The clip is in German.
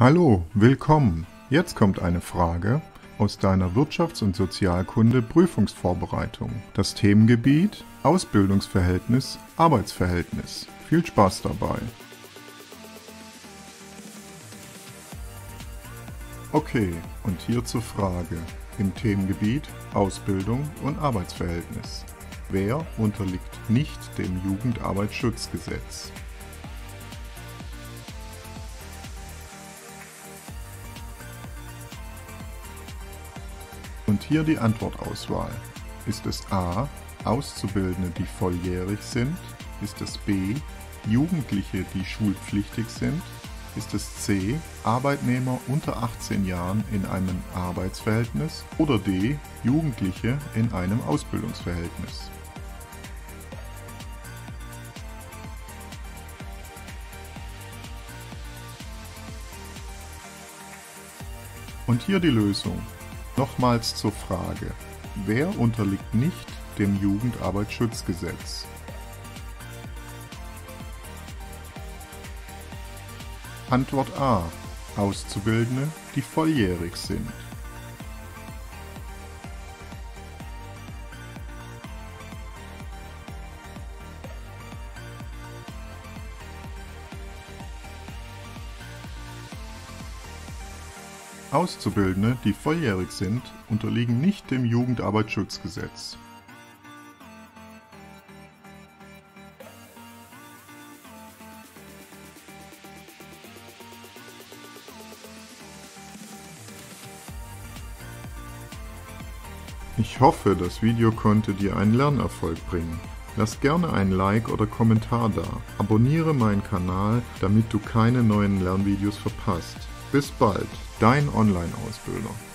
Hallo, willkommen. Jetzt kommt eine Frage aus deiner Wirtschafts- und Sozialkunde Prüfungsvorbereitung. Das Themengebiet Ausbildungsverhältnis, Arbeitsverhältnis. Viel Spaß dabei. Okay, und hier zur Frage im Themengebiet Ausbildung und Arbeitsverhältnis. Wer unterliegt nicht dem Jugendarbeitsschutzgesetz? Und hier die Antwortauswahl. Ist es A. Auszubildende, die volljährig sind? Ist es B. Jugendliche, die schulpflichtig sind? Ist es C. Arbeitnehmer unter 18 Jahren in einem Arbeitsverhältnis? Oder D. Jugendliche in einem Ausbildungsverhältnis? Und hier die Lösung. Nochmals zur Frage. Wer unterliegt nicht dem Jugendarbeitsschutzgesetz? Antwort A. Auszubildende, die volljährig sind. Auszubildende, die volljährig sind, unterliegen nicht dem Jugendarbeitsschutzgesetz. Ich hoffe, das Video konnte dir einen Lernerfolg bringen. Lass gerne ein Like oder Kommentar da. Abonniere meinen Kanal, damit du keine neuen Lernvideos verpasst. Bis bald, dein Online-Ausbilder.